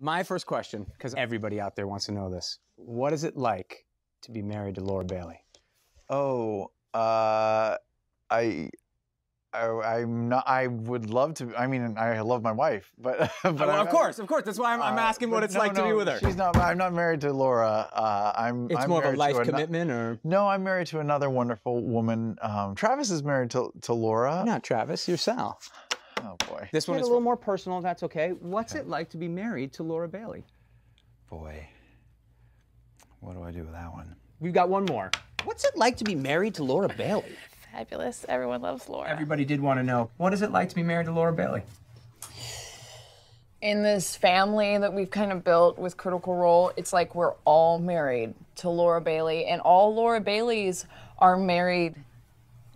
My first question, because everybody out there wants to know this: What is it like to be married to Laura Bailey? Oh, uh, I, I, I'm not. I would love to. I mean, I love my wife, but but well, of course, of course. That's why I'm, I'm uh, asking what it's no, like to be with her. She's not. I'm not married to Laura. Uh, I'm. it's I'm more of a life commitment, or No, I'm married to another wonderful woman. Um, Travis is married to to Laura. not Travis, you're Sal. Oh boy. This one is a little more personal, if that's okay. What's it like to be married to Laura Bailey? Boy. What do I do with that one? We've got one more. What's it like to be married to Laura Bailey? Fabulous. Everyone loves Laura. Everybody did want to know. What is it like to be married to Laura Bailey? in this family that we've kind of built with Critical Role, it's like we're all married to Laura Bailey, and all Laura Baileys are married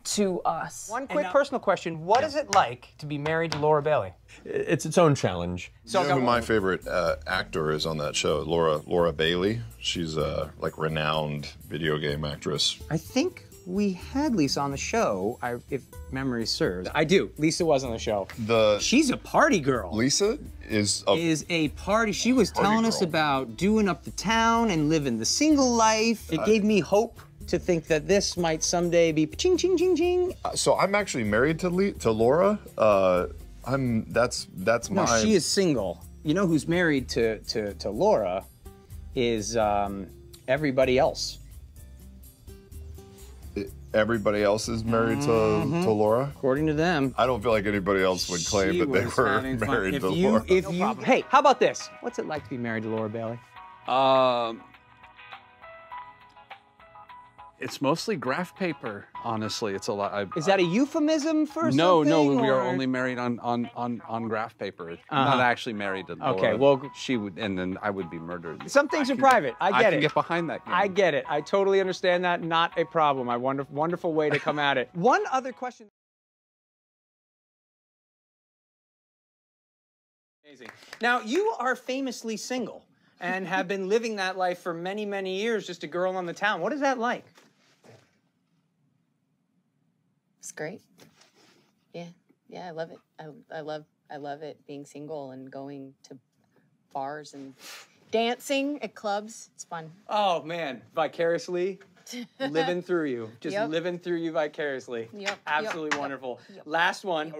to us. One quick personal question. What is it like to be married to Laura Bailey? It's its own challenge. So you know who my favorite uh, actor is on that show? Laura Laura Bailey. She's a like renowned video game actress. I think we had Lisa on the show, I, if memory serves. I do. Lisa was on the show. The She's a party girl. Lisa is a is a party. She was Party telling us girl. about doing up the town and living the single life. It gave me hope to think that this might someday be ching ching ching ching. so I'm actually married to Le- to Laura. Uh, I'm that's that's No, my she is single. You know who's married to to, to Laura is um, everybody else. everybody else is married to Mm-hmm. to Laura. According to them. I don't feel like anybody else would claim she that they was were having fun. married if to you, Laura. If you, hey, how about this? What's it like to be married to Laura Bailey? Um, it's mostly graph paper. Honestly, it's a lot. I, Is that a euphemism for no, something? no. We are only married on on on on graph paper. Uh-huh. Not actually married to Laura. Okay, well- she would, and then I would be murdered. Some things are can private. I get can it. get behind that. Game. I get it. I totally understand that. Not a problem. I wonder, wonderful way to come at it. One other question. Amazing. Now you are famously single and have been living that life for many, many years. Just a girl on the town. What is that like? It's great. Yeah, yeah, I love it. I, I love I love it being single and going to bars and dancing at clubs. It's fun. Oh man, vicariously living through you, just Yep. living through you vicariously. Yep, Absolutely yep, wonderful. yep. Last one.